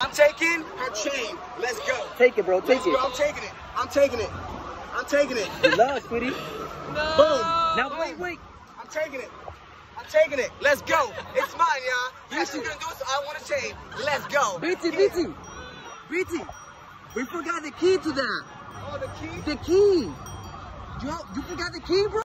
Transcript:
I'm taking her chain. Let's go. Take it, bro. Take Let's it. go. I'm taking it. I'm taking it. I'm taking it. Good luck, sweetie. Boom. Now wait, wait. I'm taking it. I'm taking it. Let's go. It's mine, y'all. you're gonna do it, so I want a chain. Let's go. VT, VT, VT. We forgot the key to that. Oh, the key? The key. You, you forgot the key, bro?